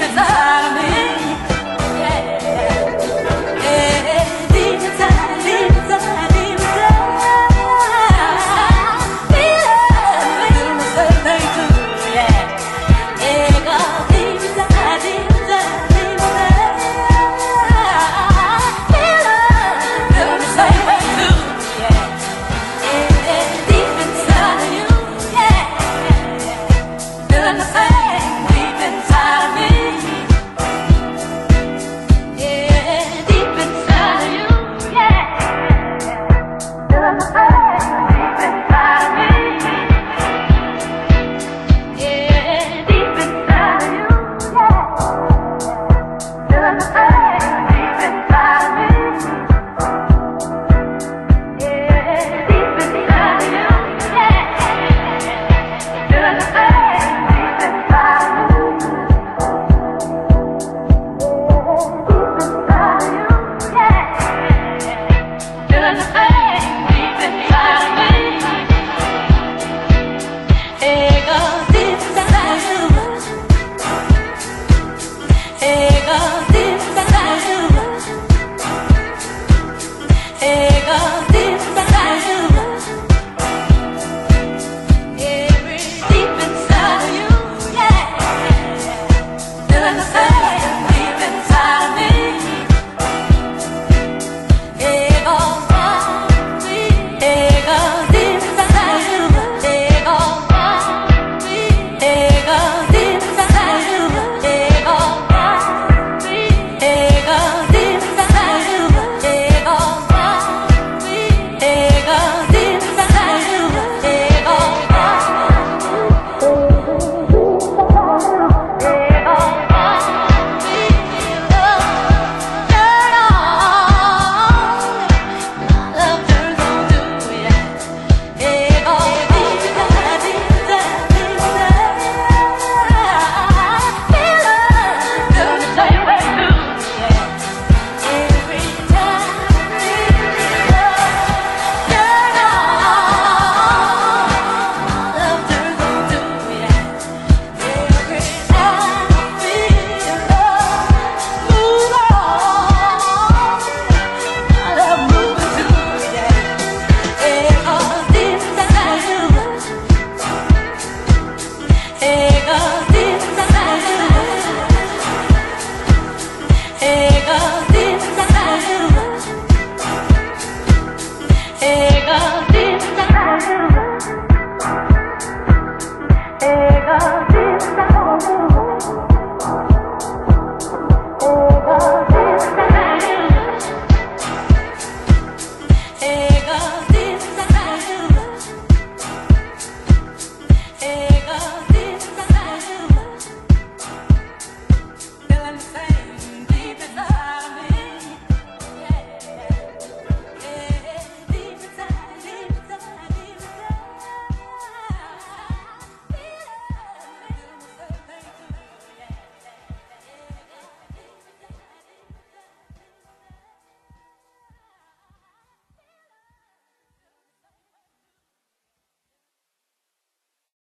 desire.